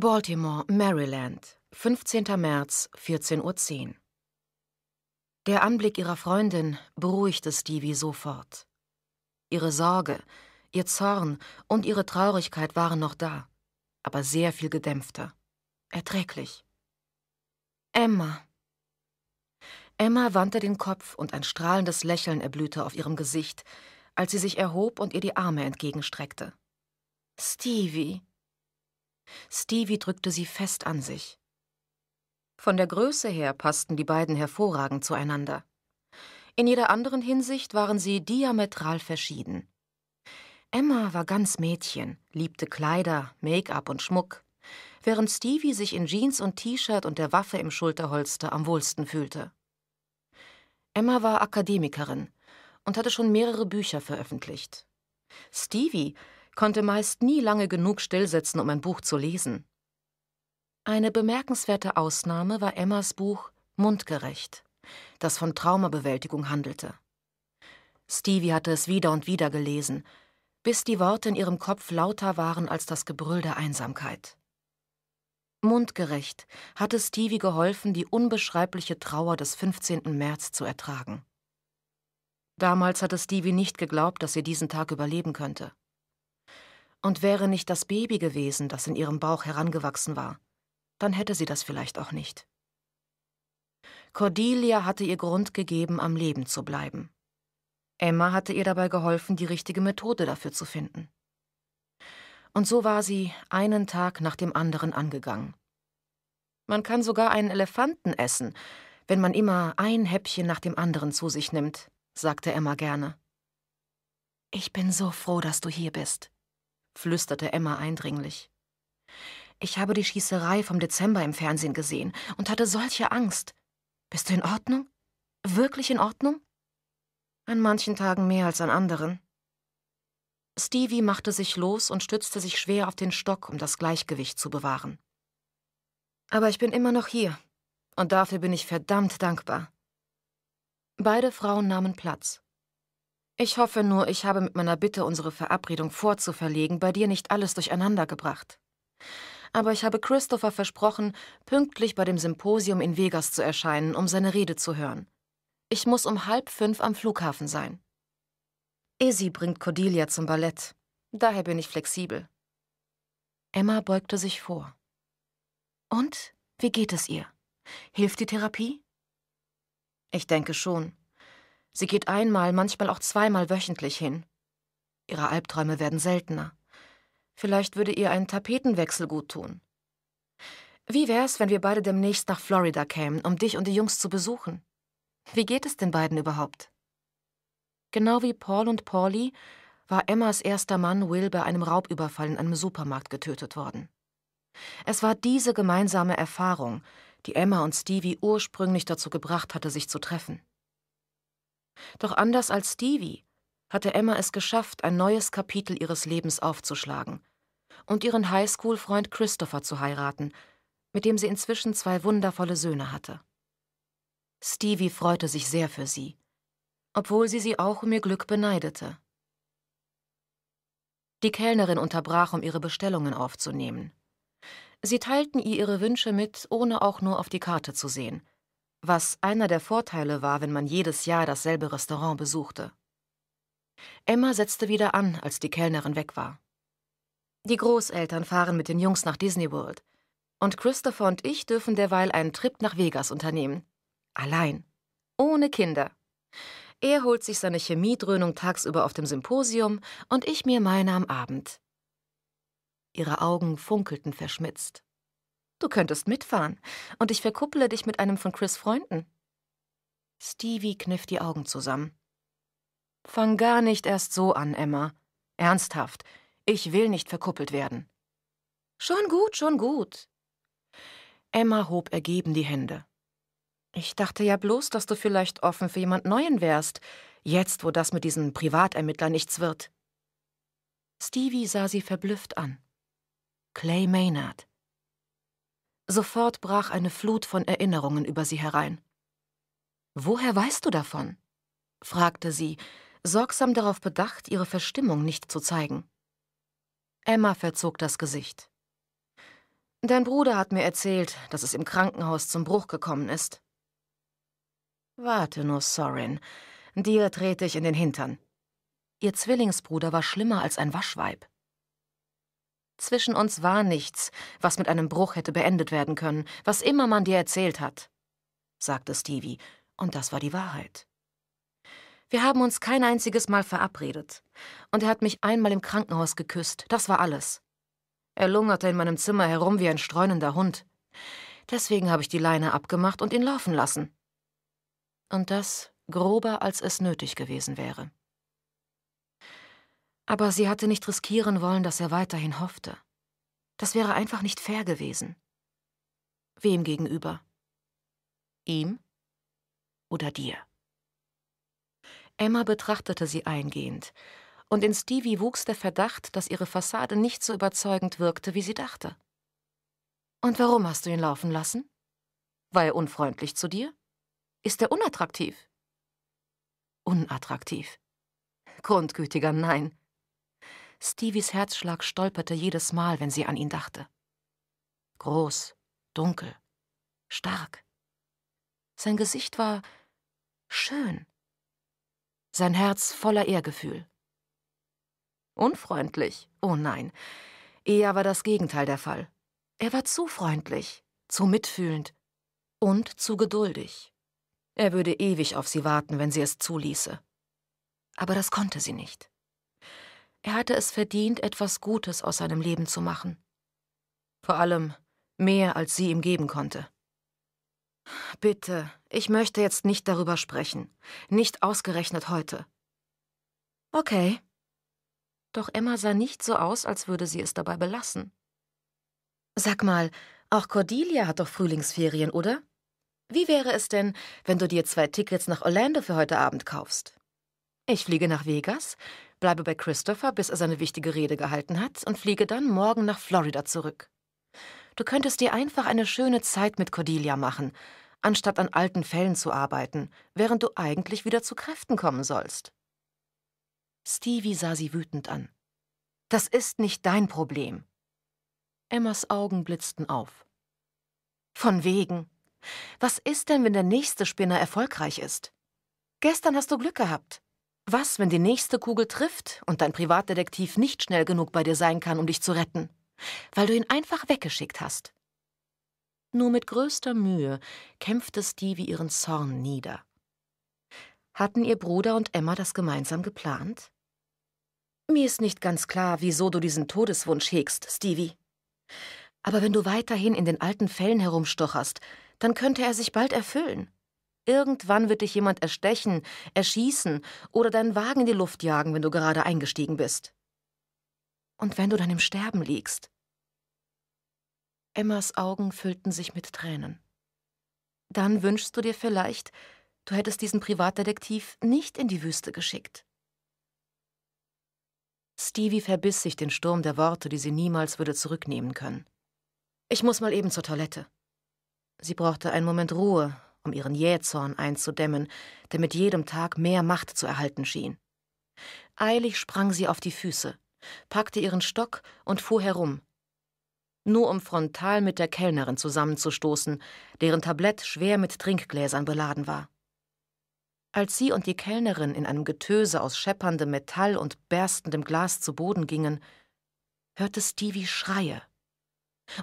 Baltimore, Maryland, 15. März, 14.10 Uhr. Der Anblick ihrer Freundin beruhigte Stevie sofort. Ihre Sorge, ihr Zorn und ihre Traurigkeit waren noch da, aber sehr viel gedämpfter. Erträglich. Emma. Emma wandte den Kopf und ein strahlendes Lächeln erblühte auf ihrem Gesicht, als sie sich erhob und ihr die Arme entgegenstreckte. Stevie. Stevie drückte sie fest an sich. Von der Größe her passten die beiden hervorragend zueinander. In jeder anderen Hinsicht waren sie diametral verschieden. Emma war ganz Mädchen, liebte Kleider, Make-up und Schmuck, während Stevie sich in Jeans und T-Shirt und der Waffe im Schulterholster am wohlsten fühlte. Emma war Akademikerin und hatte schon mehrere Bücher veröffentlicht. Stevie konnte meist nie lange genug stillsitzen, um ein Buch zu lesen. Eine bemerkenswerte Ausnahme war Emmas Buch Mundgerecht, das von Traumabewältigung handelte. Stevie hatte es wieder und wieder gelesen, bis die Worte in ihrem Kopf lauter waren als das Gebrüll der Einsamkeit. Mundgerecht hatte Stevie geholfen, die unbeschreibliche Trauer des 15. März zu ertragen. Damals hatte Stevie nicht geglaubt, dass sie diesen Tag überleben könnte. Und wäre nicht das Baby gewesen, das in ihrem Bauch herangewachsen war, dann hätte sie das vielleicht auch nicht. Cordelia hatte ihr Grund gegeben, am Leben zu bleiben. Emma hatte ihr dabei geholfen, die richtige Methode dafür zu finden. Und so war sie einen Tag nach dem anderen angegangen. Man kann sogar einen Elefanten essen, wenn man immer ein Häppchen nach dem anderen zu sich nimmt, sagte Emma gerne. Ich bin so froh, dass du hier bist, flüsterte Emma eindringlich. Ich habe die Schießerei vom Dezember im Fernsehen gesehen und hatte solche Angst. Bist du in Ordnung? Wirklich in Ordnung? An manchen Tagen mehr als an anderen. Stevie machte sich los und stützte sich schwer auf den Stock, um das Gleichgewicht zu bewahren. Aber ich bin immer noch hier, und dafür bin ich verdammt dankbar. Beide Frauen nahmen Platz. Ich hoffe nur, ich habe mit meiner Bitte, unsere Verabredung vorzuverlegen, bei dir nicht alles durcheinander gebracht. Aber ich habe Christopher versprochen, pünktlich bei dem Symposium in Vegas zu erscheinen, um seine Rede zu hören. Ich muss um halb fünf am Flughafen sein. Izzy bringt Cordelia zum Ballett. Daher bin ich flexibel. Emma beugte sich vor. Und? Wie geht es ihr? Hilft die Therapie? Ich denke schon. Sie geht einmal, manchmal auch zweimal wöchentlich hin. Ihre Albträume werden seltener. Vielleicht würde ihr ein Tapetenwechsel gut tun. Wie wär's, wenn wir beide demnächst nach Florida kämen, um dich und die Jungs zu besuchen? Wie geht es den beiden überhaupt? Genau wie Paul und Pauli war Emmas erster Mann Will bei einem Raubüberfall in einem Supermarkt getötet worden. Es war diese gemeinsame Erfahrung, die Emma und Stevie ursprünglich dazu gebracht hatte, sich zu treffen. Doch anders als Stevie hatte Emma es geschafft, ein neues Kapitel ihres Lebens aufzuschlagen und ihren Highschool-Freund Christopher zu heiraten, mit dem sie inzwischen zwei wundervolle Söhne hatte. Stevie freute sich sehr für sie obwohl sie sie auch um ihr Glück beneidete. Die Kellnerin unterbrach, um ihre Bestellungen aufzunehmen. Sie teilten ihr ihre Wünsche mit, ohne auch nur auf die Karte zu sehen, was einer der Vorteile war, wenn man jedes Jahr dasselbe Restaurant besuchte. Emma setzte wieder an, als die Kellnerin weg war. Die Großeltern fahren mit den Jungs nach Disney World, und Christopher und ich dürfen derweil einen Trip nach Vegas unternehmen. Allein. Ohne Kinder. Er holt sich seine Chemiedröhnung tagsüber auf dem Symposium und ich mir meine am Abend. Ihre Augen funkelten verschmitzt. Du könntest mitfahren und ich verkupple dich mit einem von Chris Freunden. Stevie kniff die Augen zusammen. Fang gar nicht erst so an, Emma. Ernsthaft, ich will nicht verkuppelt werden. Schon gut, schon gut. Emma hob ergeben die Hände. Ich dachte ja bloß, dass du vielleicht offen für jemand Neuen wärst, jetzt, wo das mit diesem Privatermittler nichts wird. Stevie sah sie verblüfft an. Clay Maynard. Sofort brach eine Flut von Erinnerungen über sie herein. Woher weißt du davon? fragte sie, sorgsam darauf bedacht, ihre Verstimmung nicht zu zeigen. Emma verzog das Gesicht. Dein Bruder hat mir erzählt, dass es im Krankenhaus zum Bruch gekommen ist. Warte nur, Sorin. Dir trete ich in den Hintern. Ihr Zwillingsbruder war schlimmer als ein Waschweib. Zwischen uns war nichts, was mit einem Bruch hätte beendet werden können, was immer man dir erzählt hat, sagte Stevie, und das war die Wahrheit. Wir haben uns kein einziges Mal verabredet, und er hat mich einmal im Krankenhaus geküsst, das war alles. Er lungerte in meinem Zimmer herum wie ein streunender Hund. Deswegen habe ich die Leine abgemacht und ihn laufen lassen. Und das grober, als es nötig gewesen wäre. Aber sie hatte nicht riskieren wollen, dass er weiterhin hoffte. Das wäre einfach nicht fair gewesen. Wem gegenüber? Ihm oder dir? Emma betrachtete sie eingehend, und in Stevie wuchs der Verdacht, dass ihre Fassade nicht so überzeugend wirkte, wie sie dachte. Und warum hast du ihn laufen lassen? War er unfreundlich zu dir? Ist er unattraktiv? Unattraktiv. Grundgütiger Nein. Stevies Herzschlag stolperte jedes Mal, wenn sie an ihn dachte. Groß, dunkel, stark. Sein Gesicht war schön. Sein Herz voller Ehrgefühl. Unfreundlich? Oh nein. Eher war das Gegenteil der Fall. Er war zu freundlich, zu mitfühlend und zu geduldig. Er würde ewig auf sie warten, wenn sie es zuließe. Aber das konnte sie nicht. Er hatte es verdient, etwas Gutes aus seinem Leben zu machen. Vor allem mehr, als sie ihm geben konnte. Bitte, ich möchte jetzt nicht darüber sprechen. Nicht ausgerechnet heute. Okay. Doch Emma sah nicht so aus, als würde sie es dabei belassen. Sag mal, auch Cordelia hat doch Frühlingsferien, oder? Wie wäre es denn, wenn du dir zwei Tickets nach Orlando für heute Abend kaufst? Ich fliege nach Vegas, bleibe bei Christopher, bis er seine wichtige Rede gehalten hat, und fliege dann morgen nach Florida zurück. Du könntest dir einfach eine schöne Zeit mit Cordelia machen, anstatt an alten Fällen zu arbeiten, während du eigentlich wieder zu Kräften kommen sollst. Stevie sah sie wütend an. Das ist nicht dein Problem. Emmas Augen blitzten auf. Von wegen. Was ist denn, wenn der nächste Spinner erfolgreich ist? Gestern hast du Glück gehabt. Was, wenn die nächste Kugel trifft und dein Privatdetektiv nicht schnell genug bei dir sein kann, um dich zu retten? Weil du ihn einfach weggeschickt hast. Nur mit größter Mühe kämpfte Stevie ihren Zorn nieder. Hatten ihr Bruder und Emma das gemeinsam geplant? Mir ist nicht ganz klar, wieso du diesen Todeswunsch hegst, Stevie. Aber wenn du weiterhin in den alten Fällen herumstocherst, dann könnte er sich bald erfüllen. Irgendwann wird dich jemand erstechen, erschießen oder deinen Wagen in die Luft jagen, wenn du gerade eingestiegen bist. Und wenn du dann im Sterben liegst. Emmas Augen füllten sich mit Tränen. Dann wünschst du dir vielleicht, du hättest diesen Privatdetektiv nicht in die Wüste geschickt. Stevie verbiss sich den Sturm der Worte, die sie niemals würde zurücknehmen können. Ich muss mal eben zur Toilette. Sie brauchte einen Moment Ruhe, um ihren Jähzorn einzudämmen, der mit jedem Tag mehr Macht zu erhalten schien. Eilig sprang sie auf die Füße, packte ihren Stock und fuhr herum, nur um frontal mit der Kellnerin zusammenzustoßen, deren Tablett schwer mit Trinkgläsern beladen war. Als sie und die Kellnerin in einem Getöse aus schepperndem Metall und berstendem Glas zu Boden gingen, hörte Stevie Schreie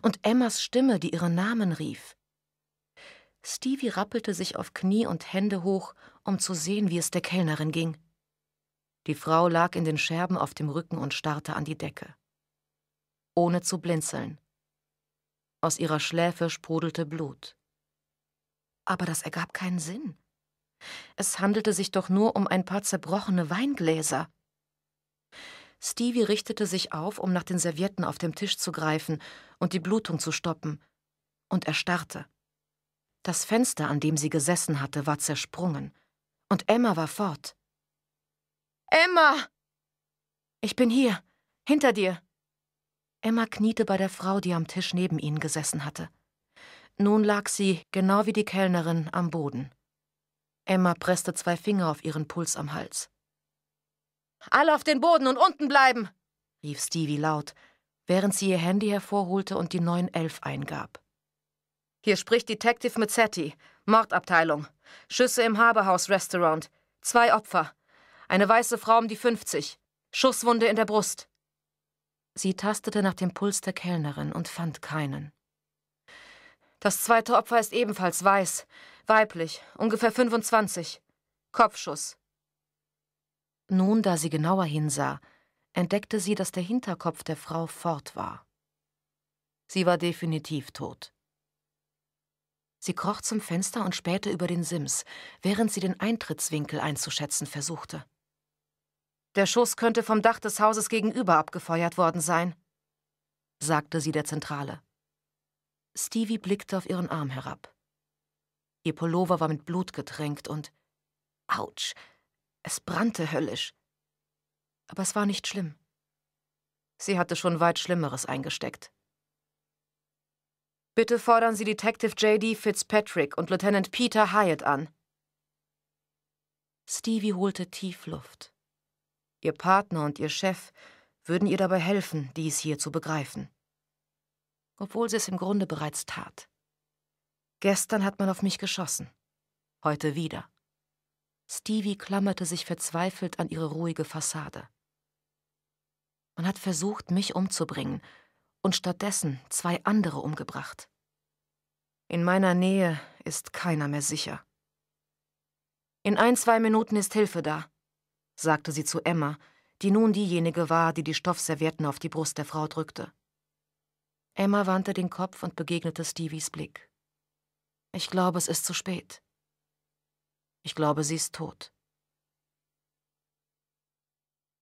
und Emmas Stimme, die ihren Namen rief. Stevie rappelte sich auf Knie und Hände hoch, um zu sehen, wie es der Kellnerin ging. Die Frau lag in den Scherben auf dem Rücken und starrte an die Decke. Ohne zu blinzeln. Aus ihrer Schläfe sprudelte Blut. Aber das ergab keinen Sinn. Es handelte sich doch nur um ein paar zerbrochene Weingläser. Stevie richtete sich auf, um nach den Servietten auf dem Tisch zu greifen und die Blutung zu stoppen, und erstarrte. Das Fenster, an dem sie gesessen hatte, war zersprungen, und Emma war fort. Emma! Ich bin hier, hinter dir. Emma kniete bei der Frau, die am Tisch neben ihnen gesessen hatte. Nun lag sie, genau wie die Kellnerin, am Boden. Emma presste zwei Finger auf ihren Puls am Hals. Alle auf den Boden und unten bleiben, rief Stevie laut, während sie ihr Handy hervorholte und die 911 eingab. Hier spricht Detective Mazzetti, Mordabteilung. Schüsse im Haberhaus Restaurant. Zwei Opfer. Eine weiße Frau um die 50. Schusswunde in der Brust. Sie tastete nach dem Puls der Kellnerin und fand keinen. Das zweite Opfer ist ebenfalls weiß, weiblich, ungefähr 25. Kopfschuss. Nun, da sie genauer hinsah, entdeckte sie, dass der Hinterkopf der Frau fort war. Sie war definitiv tot. Sie kroch zum Fenster und spähte über den Sims, während sie den Eintrittswinkel einzuschätzen versuchte. Der Schuss könnte vom Dach des Hauses gegenüber abgefeuert worden sein, sagte sie der Zentrale. Stevie blickte auf ihren Arm herab. Ihr Pullover war mit Blut getränkt und Autsch, es brannte höllisch. Aber es war nicht schlimm. Sie hatte schon weit Schlimmeres eingesteckt. Bitte fordern Sie Detective J.D. Fitzpatrick und Lieutenant Peter Hyatt an. Stevie holte tief Luft. Ihr Partner und ihr Chef würden ihr dabei helfen, dies hier zu begreifen. Obwohl sie es im Grunde bereits tat. Gestern hat man auf mich geschossen. Heute wieder. Stevie klammerte sich verzweifelt an ihre ruhige Fassade. Man hat versucht, mich umzubringen und stattdessen zwei andere umgebracht. In meiner Nähe ist keiner mehr sicher. In ein, zwei Minuten ist Hilfe da, sagte sie zu Emma, die nun diejenige war, die die Stoffservietten auf die Brust der Frau drückte. Emma wandte den Kopf und begegnete Stevies Blick. Ich glaube, es ist zu spät. Ich glaube, sie ist tot.